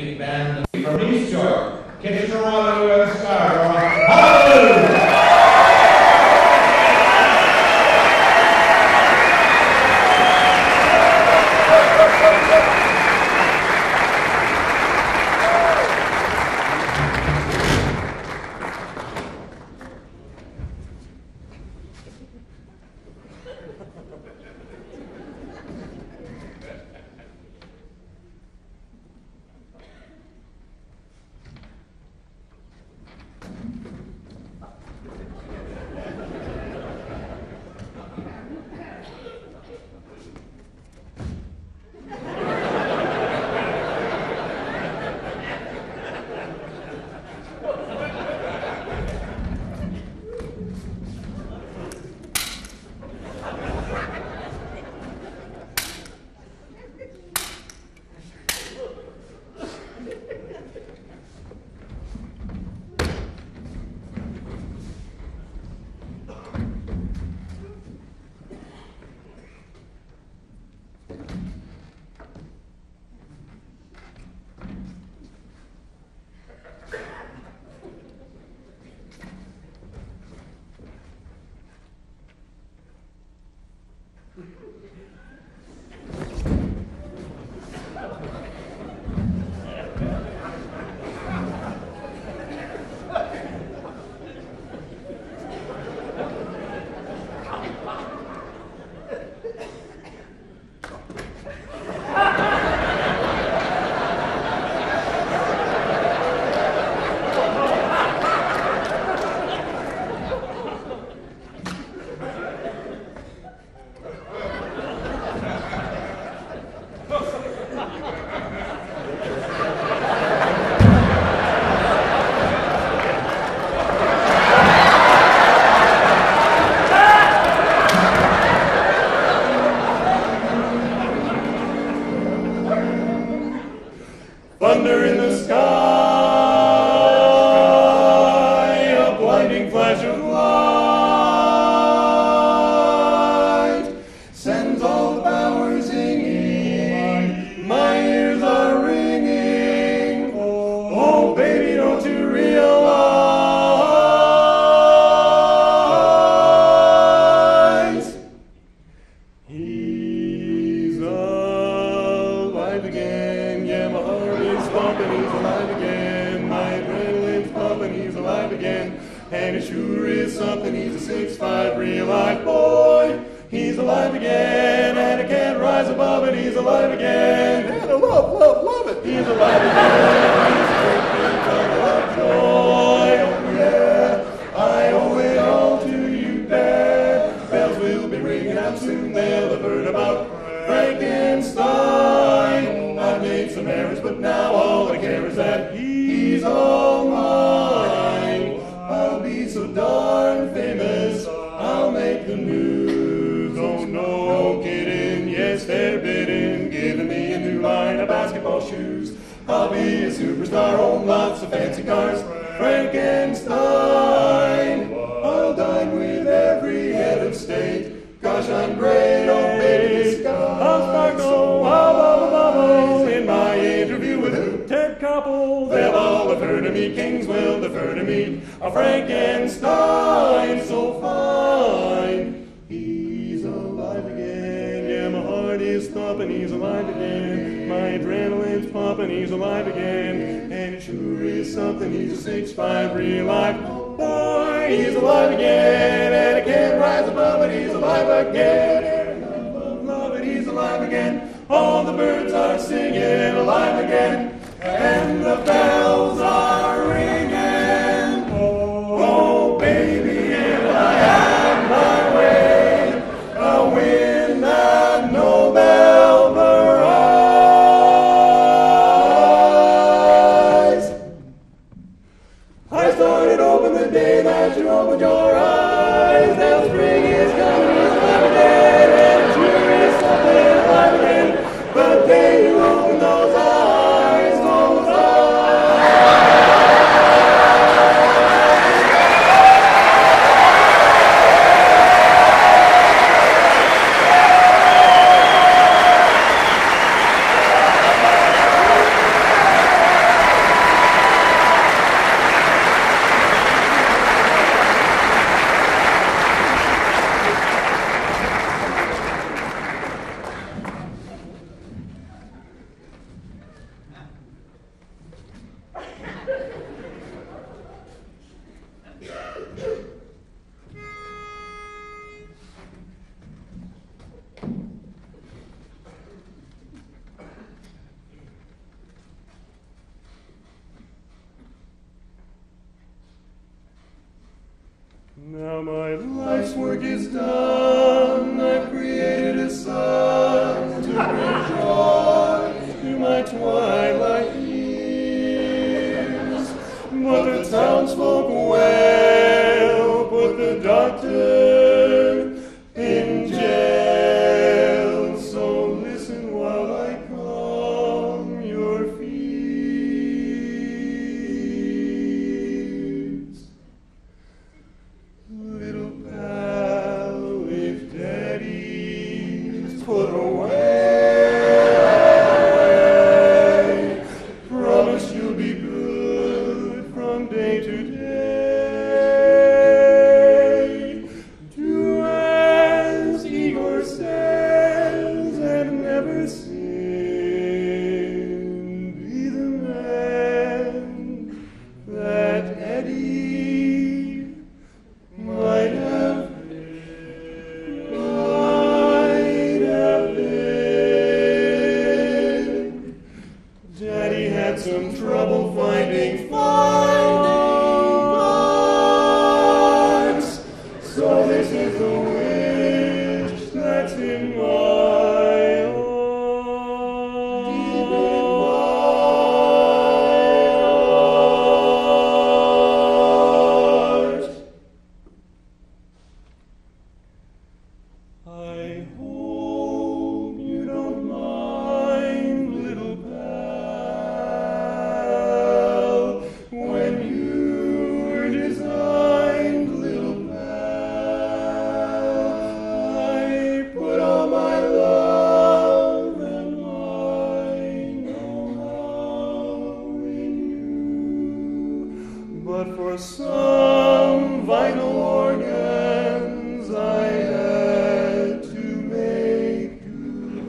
big band from East York, Kitchener Scarborough. Hullabaloo! Is pumping. He's alive again. My adrenaline's pumping. He's alive again. And it sure is something. He's a six-five real life boy. He's alive again. And I can't rise above it. He's alive again. And I love, love, love it. He's alive again. He's a great big bundle of joy. Oh, yeah. I owe it all to you, Dad. Bells will be ringing out soon. They'll have heard about new line of basketball shoes. I'll be a superstar, own lots of fancy cars. Frankenstein. I'll dine with every head of state. Gosh, I'm great, oh baby, I'll sparkle, I'll bubble, bubble in my interview with who? Ted Koppel. They'll all have to me, kings will defer to me. A Frankenstein so fine. Thumping, he's alive again. My adrenaline's pumping, he's alive again. And it sure is something, he's a six-five real life boy. He's alive again, and I can't rise above it, he's alive again. Love it, he's alive again. All the birds are singing, alive again. And the bells are Now my life's work is done. I've created a son to bring joy to my twilight years. But the townsfolk wail, but the doctor some vital organs I had to make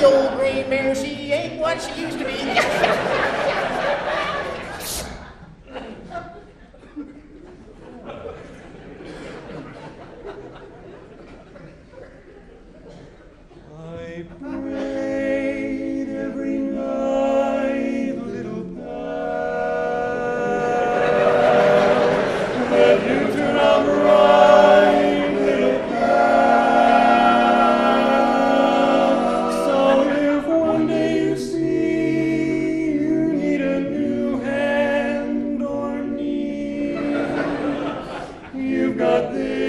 The old green mare, she ain't what she used to be. you've got the.